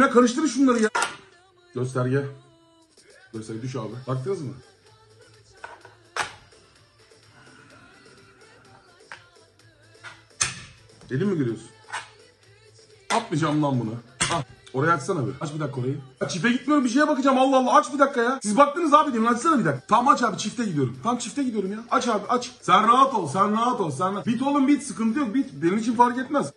ya. Karıştırın şunları ya. Gösterge. Gösterge düş abi. Baktınız mı? Elin mi görüyorsun? Atmayacağım lan bunu. Ah, oraya açsana bir. Aç bir dakika orayı. Ya çifte gitmiyorum bir şeye bakacağım Allah Allah aç bir dakika ya. Siz baktınız abi demin açsana bir dakika. Tamam aç abi çifte gidiyorum. Tamam çifte gidiyorum ya. Aç abi aç. Sen rahat ol sen rahat ol. Sen rahat- Bit oğlum bit sıkıntı yok bit. Benim için fark etmez.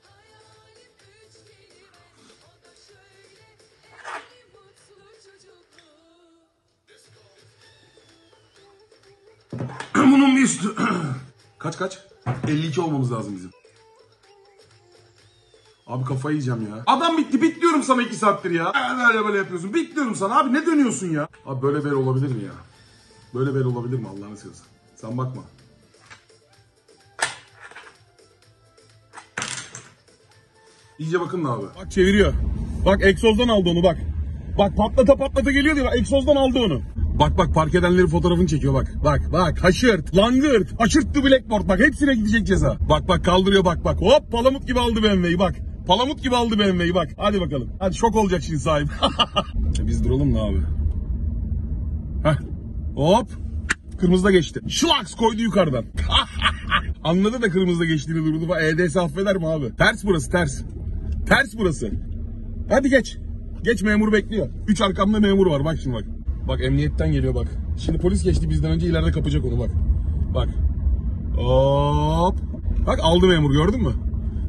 Bunun bir üstü. kaç kaç? 52 olmamız lazım bizim. Abi kafayı yiyeceğim ya. Adam bitti bit diyorum sana 2 saattir ya. Böyle böyle yapıyorsun. Bit diyorum sana abi ne dönüyorsun ya? Abi böyle bel olabilir mi ya? Böyle bel olabilir mi Allah'ını seversen? Sen bakma. İyice bakın abi. Bak çeviriyor. Bak egzozdan aldı onu bak. Bak patlata patlata geliyor diyor. Bak egzozdan aldı onu. Bak bak park edenlerin fotoğrafını çekiyor bak. Bak bak haşırt, langırt, haşırttı blackboard bak hepsine gidecek ceza. Bak bak kaldırıyor bak bak. Hop palamut gibi aldı BMW'yi bak. Palamut gibi aldı BMW'yi bak. Hadi bakalım. Hadi şok olacak şimdi sahip. Biz duralım mı abi? Heh. Hop. Kırmızıda geçti. Şlaks koydu yukarıdan. Anladı da kırmızıda geçtiğini durdu. EDS affeder mi abi? Ters burası ters. Ters burası. Hadi geç. Geç memur bekliyor. Üç arkamda memur var bak şimdi bak. Bak emniyetten geliyor bak. Şimdi polis geçti bizden önce ileride kapacak onu bak. Bak. Hop. Bak aldı memur gördün mü?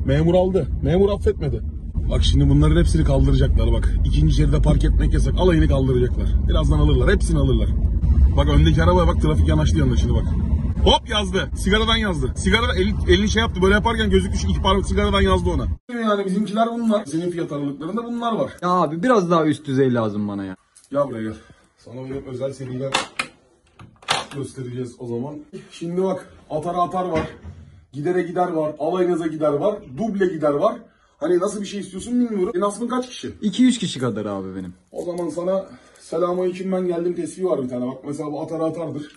Memur aldı. Memur affetmedi. Bak şimdi bunların hepsini kaldıracaklar bak. İkinci şeride park etmek yasak. Alayını kaldıracaklar. Birazdan alırlar. Hepsini alırlar. Bak öndeki arabaya bak trafik yanaştı yanına şimdi bak. Hop yazdı. Sigaradan yazdı. Sigara eli, elini şey yaptı böyle yaparken gözlük düştü iki parmak sigaradan yazdı ona. Yani bizimkiler bunlar. Senin fiyat aralıklarında bunlar var. Ya abi biraz daha üst düzey lazım bana ya. Gel buraya gel. Sana benim özel seriler göstereceğiz o zaman. Şimdi bak atar atar var. Gidere gider var. Alayınıza gider var. Duble gider var. Hani nasıl bir şey istiyorsun bilmiyorum. Senin aslında kaç kişi? 2-3 kişi kadar abi benim. O zaman sana selamünaleyküm ben geldim tesbih var bir tane. Bak mesela bu atar atardır.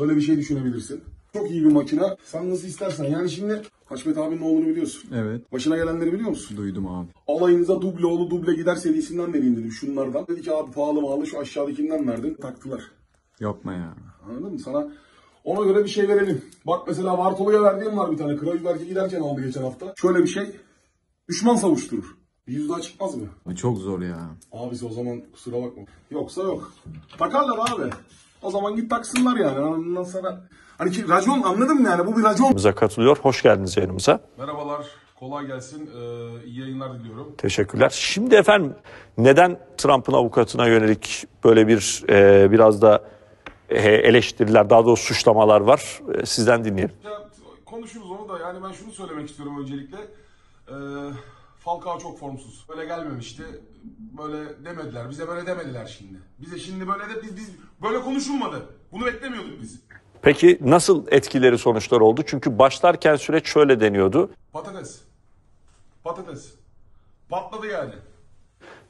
Böyle bir şey düşünebilirsin. Çok iyi bir makine. Sen nasıl istersen. Yani şimdi Haşmet abinin oğlunu biliyorsun. Evet. Başına gelenleri biliyor musun? Duydum abi. Alayınıza duble oğlu duble gider serisinden vereyim dedim şunlardan. Dedi ki abi pahalı pahalı şu aşağıdakinden verdin. Taktılar. Yapma ya. Anladın mı? Sana ona göre bir şey verelim. Bak mesela Vartolu'ya verdiğim var bir tane. Kraviberg'e giderken aldı geçen hafta. Şöyle bir şey. Düşman savuşturur. Bir yüz daha çıkmaz mı? Çok zor ya. Abisi o zaman kusura bakma. Yoksa yok. Takarlar abi. O zaman git taksınlar yani. Ondan sonra... Hani ki racon anladın mı yani? Bu bir racon. Bize katılıyor. Hoş geldiniz yayınımıza. Merhabalar. Kolay gelsin. Ee, iyi yayınlar diliyorum. Teşekkürler. Şimdi efendim neden Trump'ın avukatına yönelik böyle bir e, biraz da e, eleştiriler, daha doğrusu suçlamalar var? E, sizden dinleyelim. Ya, konuşuruz onu da yani ben şunu söylemek istiyorum öncelikle. Ee, Falcao çok formsuz. Böyle gelmemişti. Böyle demediler. Bize böyle demediler şimdi. Bize şimdi böyle de biz, biz böyle konuşulmadı. Bunu beklemiyorduk biz. Peki nasıl etkileri sonuçlar oldu? Çünkü başlarken süreç şöyle deniyordu. Patates. Patates. Patladı yani.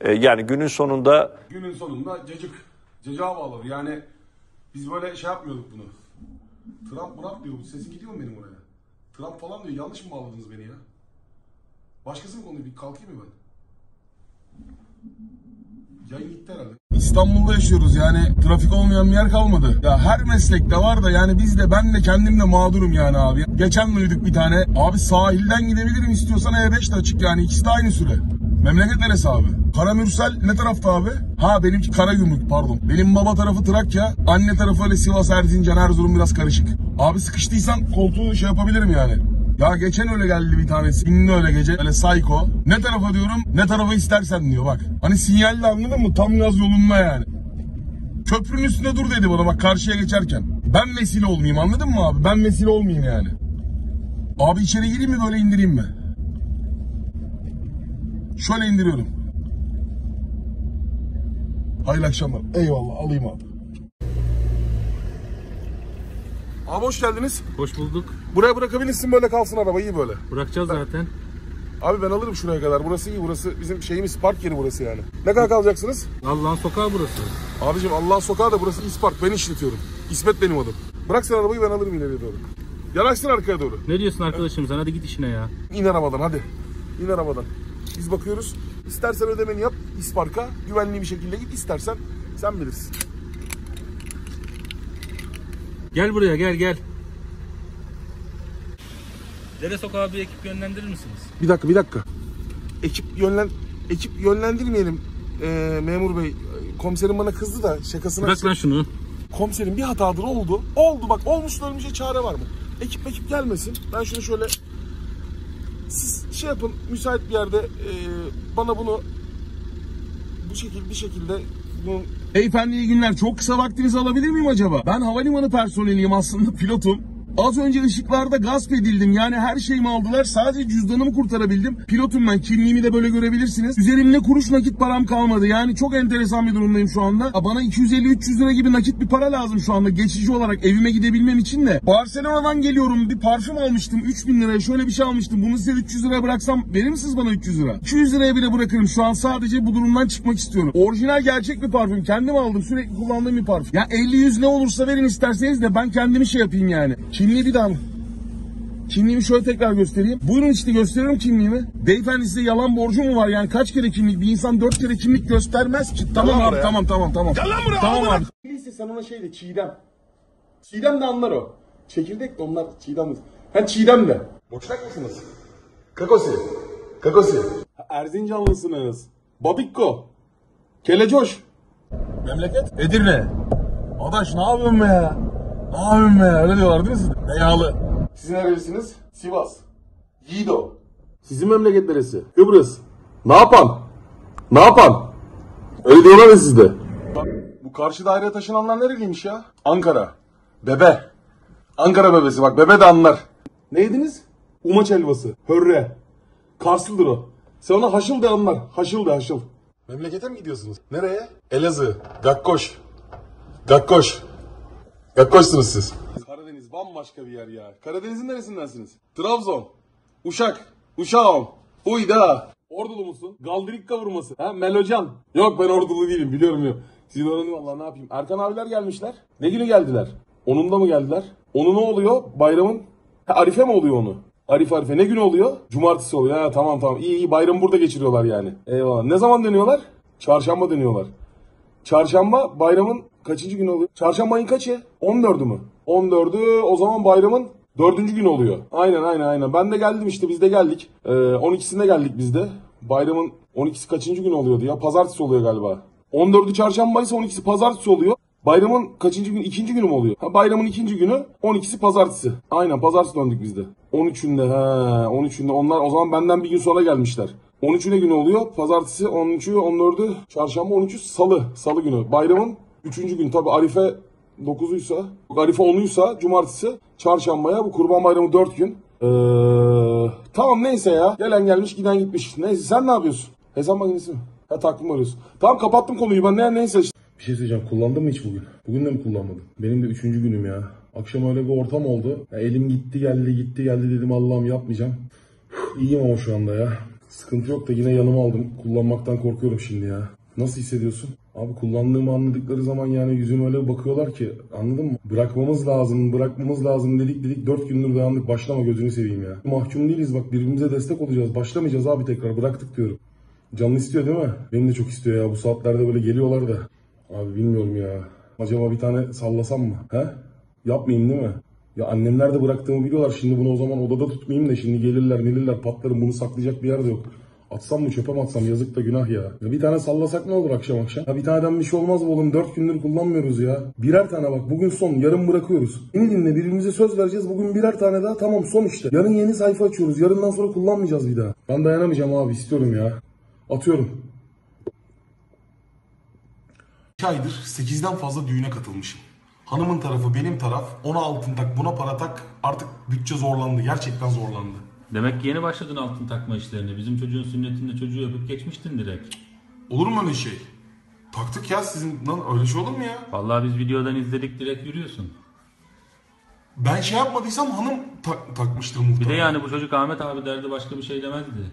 E, yani günün sonunda Günün sonunda cacık. Cacığa bağladı. Yani biz böyle şey yapmıyorduk bunu. Trump Trump diyor. Sesin gidiyor mu benim oraya? Trump falan diyor. Yanlış mı bağladınız beni ya? Başkası mı konuyu? Bir kalkayım mı ben? Yayın gitti herhalde. İstanbul'da yaşıyoruz yani trafik olmayan bir yer kalmadı. Ya her meslekte var da yani biz de ben de kendim de mağdurum yani abi. Geçen duyduk bir tane. Abi sahilden gidebilirim istiyorsan E5 de açık yani ikisi de aynı süre. Memleket neresi abi? Karamürsel ne tarafta abi? Ha benimki Karagümrük pardon. Benim baba tarafı Trakya, anne tarafı öyle Sivas, Erzincan, Erzurum biraz karışık. Abi sıkıştıysan koltuğu şey yapabilirim yani. Ya geçen öyle geldi bir tanesi. Ünlü öyle gece. Öyle psycho. Ne tarafa diyorum ne tarafa istersen diyor bak. Hani sinyalle anladın mı? Tam gaz yolunda yani. Köprünün üstünde dur dedi bana bak karşıya geçerken. Ben vesile olmayayım anladın mı abi? Ben vesile olmayayım yani. Abi içeri gireyim mi böyle indireyim mi? Şöyle indiriyorum. Hayırlı akşamlar. Eyvallah alayım abi. Abi hoş geldiniz. Hoş bulduk. Buraya bırakabilirsin böyle kalsın araba iyi böyle. Bırakacağız zaten. Abi ben alırım şuraya kadar. Burası iyi. Burası bizim şeyimiz park yeri burası yani. Ne kadar kalacaksınız? Allah'ın sokağı burası. Abicim Allah sokağı da burası İspark. Ben işletiyorum. İsmet benim adım. Bırak sen arabayı ben alırım ileriye doğru. Yanaşsın arkaya doğru. Ne diyorsun arkadaşım sen hadi git işine ya. İn arabadan hadi. İn arabadan. Biz bakıyoruz. İstersen ödemeni yap İspark'a. Güvenli bir şekilde git. İstersen sen bilirsin. Gel buraya gel gel. Dere sokağa bir ekip yönlendirir misiniz? Bir dakika bir dakika. Ekip yönlen ekip yönlendirmeyelim ee, memur bey. Komiserim bana kızdı da şakasına. Bırak lan şunu. Komiserim bir hatadır oldu. Oldu bak olmuş ölmüşe çare var mı? Ekip ekip gelmesin. Ben şunu şöyle siz şey yapın müsait bir yerde e, bana bunu bu şekilde bir şekilde bunu Beyefendi iyi günler. Çok kısa vaktinizi alabilir miyim acaba? Ben havalimanı personeliyim aslında pilotum. Az önce ışıklarda gasp edildim. Yani her şeyimi aldılar. Sadece cüzdanımı kurtarabildim. Pilotum ben. Kimliğimi de böyle görebilirsiniz. Üzerimde kuruş nakit param kalmadı. Yani çok enteresan bir durumdayım şu anda. Bana 250-300 lira gibi nakit bir para lazım şu anda. Geçici olarak evime gidebilmem için de. Barcelona'dan geliyorum. Bir parfüm almıştım. 3000 liraya şöyle bir şey almıştım. Bunu size 300 liraya bıraksam verir misiniz bana 300 lira? 200 liraya bile bırakırım. Şu an sadece bu durumdan çıkmak istiyorum. Orijinal gerçek bir parfüm. Kendim aldım. Sürekli kullandığım bir parfüm. Ya 50-100 ne olursa verin isterseniz de ben kendimi şey yapayım yani. Kimliği bir daha alın. Kimliğimi şöyle tekrar göstereyim. Buyurun işte gösteriyorum kimliğimi. Beyefendi size yalan borcu mu var? Yani kaç kere kimlik? Bir insan dört kere kimlik göstermez ki. Tamam abi tamam tamam tamam. Gel lan buraya Tamam abi. Neyse sen ona şey de Çiğdem. Çiğdem de anlar o. Çekirdek de onlar Çiğdem. Ha Çiğdem de. Boşnak mısınız? Kakosi. Kakosi. Erzincanlısınız. Babikko. Kelecoş. Memleket? Edirne. Adaş ne yapıyorsun be ya? Ne yapıyorsun be? Öyle diyorlar değil mi siz? Beyalı. Siz nerelisiniz? Sivas. Yiğido. Sizin memleket neresi? Kıbrıs. Ne yapan? Ne yapan? Öyle diyorlar ya sizde. Bu karşı daireye taşınanlar nereliymiş ya? Ankara. Bebe. Ankara bebesi bak bebe de anlar. Neydiniz? Umaç helvası. Hörre. Karslıdır o. Sen ona haşıl de anlar. Haşıl de haşıl. Memlekete mi gidiyorsunuz? Nereye? Elazığ. Gakkoş. Gakkoş. Gakkoşsunuz siz. Karadeniz bambaşka bir yer ya. Karadeniz'in neresindensiniz? Trabzon. Uşak. Uşağım. Uyda. Ordulu musun? Galdirik kavurması. Ha Melocan. Yok ben ordulu değilim biliyorum yok. Siz oranı valla ne yapayım. Erkan abiler gelmişler. Ne günü geldiler? Onunda mı geldiler? Onu ne oluyor? Bayramın? Ha, Arife mi oluyor onu? Arif Arife ne gün oluyor? Cumartesi oluyor. Ha tamam tamam. İyi iyi bayramı burada geçiriyorlar yani. Eyvallah. Ne zaman dönüyorlar? Çarşamba dönüyorlar. Çarşamba bayramın kaçıncı günü oluyor? Çarşamba ayın kaçı? 14'ü mü? 14'ü o zaman bayramın dördüncü günü oluyor. Aynen aynen aynen. Ben de geldim işte biz de geldik. Ee, 12'sinde geldik biz de. Bayramın 12'si kaçıncı günü oluyordu ya? Pazartesi oluyor galiba. 14'ü çarşamba ise 12'si pazartesi oluyor. Bayramın kaçıncı gün? ikinci günü mü oluyor? Ha, bayramın ikinci günü 12'si pazartesi. Aynen pazartesi döndük biz de. 13'ünde he 13'ünde onlar o zaman benden bir gün sonra gelmişler. 13'üne günü oluyor. Pazartesi 13'ü 14'ü çarşamba 13'ü salı. Salı günü. Bayramın 3. gün tabi Arife 9'uysa Arife 10'uysa cumartesi çarşambaya bu kurban bayramı 4 gün. Ee, tamam neyse ya. Gelen gelmiş giden gitmiş. Neyse sen ne yapıyorsun? Hesap makinesi mi? Ha takvim arıyorsun. Tamam kapattım konuyu ben ne, neyse işte. Bir şey söyleyeceğim. Kullandın mı hiç bugün? Bugün de mi kullanmadın? Benim de üçüncü günüm ya. Akşam öyle bir ortam oldu. Ya elim gitti geldi gitti geldi dedim Allah'ım yapmayacağım. İyiyim ama şu anda ya. Sıkıntı yok da yine yanıma aldım. Kullanmaktan korkuyorum şimdi ya. Nasıl hissediyorsun? Abi kullandığımı anladıkları zaman yani yüzüme öyle bakıyorlar ki anladın mı? Bırakmamız lazım, bırakmamız lazım dedik dedik. Dört gündür dayandık. Başlama gözünü seveyim ya. Mahkum değiliz bak birbirimize destek olacağız. Başlamayacağız abi tekrar bıraktık diyorum. Canlı istiyor değil mi? Beni de çok istiyor ya. Bu saatlerde böyle geliyorlar da. Abi bilmiyorum ya. Acaba bir tane sallasam mı? He? Yapmayayım değil mi? Ya annemler de bıraktığımı biliyorlar. Şimdi bunu o zaman odada tutmayayım da şimdi gelirler gelirler patlarım. Bunu saklayacak bir yer de yok. Atsam mı çöpe mi atsam yazık da günah ya. ya. Bir tane sallasak ne olur akşam akşam? Ya bir taneden bir şey olmaz mı oğlum? Dört gündür kullanmıyoruz ya. Birer tane bak bugün son yarın bırakıyoruz. Beni dinle birbirimize söz vereceğiz. Bugün birer tane daha tamam son işte. Yarın yeni sayfa açıyoruz. Yarından sonra kullanmayacağız bir daha. Ben dayanamayacağım abi istiyorum ya. Atıyorum. 2 aydır 8'den fazla düğüne katılmışım. Hanımın tarafı benim taraf ona altın tak buna para tak artık bütçe zorlandı gerçekten zorlandı. Demek ki yeni başladın altın takma işlerine. Bizim çocuğun sünnetinde çocuğu yapıp geçmiştin direkt. Olur mu öyle şey? Taktık ya sizin lan öyle şey olur mu ya? Vallahi biz videodan izledik direkt yürüyorsun. Ben şey yapmadıysam hanım tak- takmıştır muhtemelen. Bir de yani bu çocuk Ahmet abi derdi başka bir şey demezdi.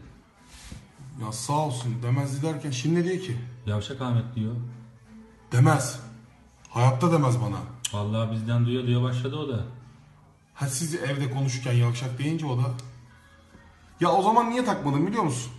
Ya sağ olsun demezdi derken şimdi ne diyor ki? Yavşak Ahmet diyor. Demez. Hayatta demez bana. Vallahi bizden duyuyor diyor başladı o da. Ha siz evde konuşurken yavşak deyince o da. Ya o zaman niye takmadım biliyor musun?